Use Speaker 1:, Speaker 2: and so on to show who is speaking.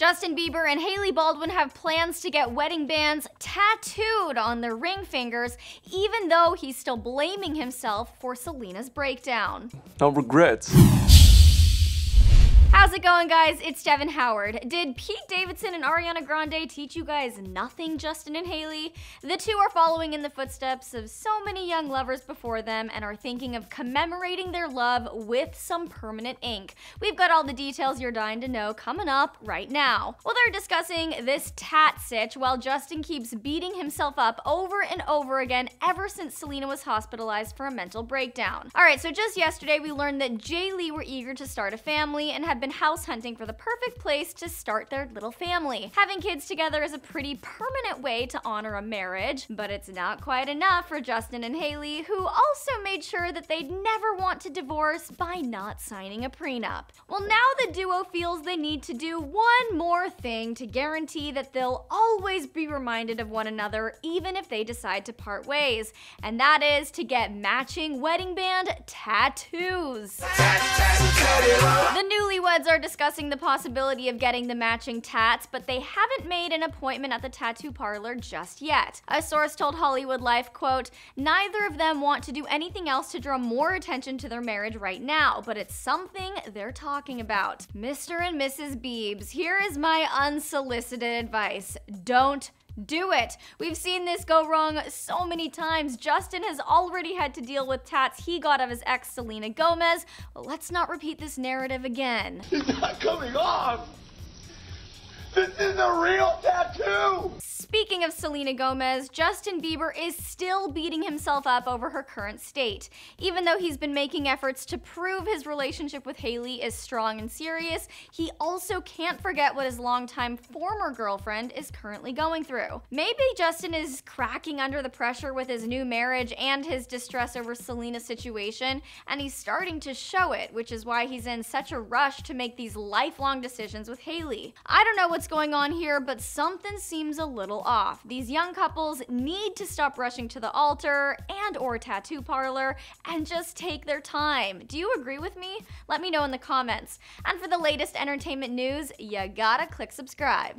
Speaker 1: Justin Bieber and Hailey Baldwin have plans to get wedding bands tattooed on their ring fingers, even though he's still blaming himself for Selena's breakdown.
Speaker 2: No regrets.
Speaker 1: How's it going, guys? It's Devin Howard. Did Pete Davidson and Ariana Grande teach you guys nothing, Justin and Hailey? The two are following in the footsteps of so many young lovers before them and are thinking of commemorating their love with some permanent ink. We've got all the details you're dying to know coming up right now. Well, they're discussing this tat sitch while Justin keeps beating himself up over and over again ever since Selena was hospitalized for a mental breakdown. Alright, so just yesterday we learned that Jailey were eager to start a family and had been house hunting for the perfect place to start their little family. Having kids together is a pretty permanent way to honor a marriage, but it's not quite enough for Justin and Hailey, who also made sure that they'd never want to divorce by not signing a prenup. Well, now the duo feels they need to do one more thing to guarantee that they'll always be reminded of one another, even if they decide to part ways, and that is to get matching wedding band tattoos. The newlyweds newlyweds are discussing the possibility of getting the matching tats, but they haven't made an appointment at the tattoo parlor just yet. A source told Hollywood Life, quote, neither of them want to do anything else to draw more attention to their marriage right now, but it's something they're talking about. Mr. and Mrs. Biebs, here is my unsolicited advice. Don't do it. We've seen this go wrong so many times. Justin has already had to deal with tats he got of his ex Selena Gomez. let's not repeat this narrative again.
Speaker 3: It's not coming off. This is a real tattoo.
Speaker 1: Speaking of Selena Gomez, Justin Bieber is still beating himself up over her current state. Even though he's been making efforts to prove his relationship with Hailey is strong and serious, he also can't forget what his longtime former girlfriend is currently going through. Maybe Justin is cracking under the pressure with his new marriage and his distress over Selena's situation, and he's starting to show it, which is why he's in such a rush to make these lifelong decisions with Hailey. I don't know what's going on here, but something seems a little off. These young couples need to stop rushing to the altar and or tattoo parlor and just take their time. Do you agree with me? Let me know in the comments. And for the latest entertainment news, you gotta click subscribe.